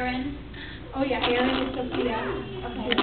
Aaron. Oh, yeah, Aaron and Sophia. Okay.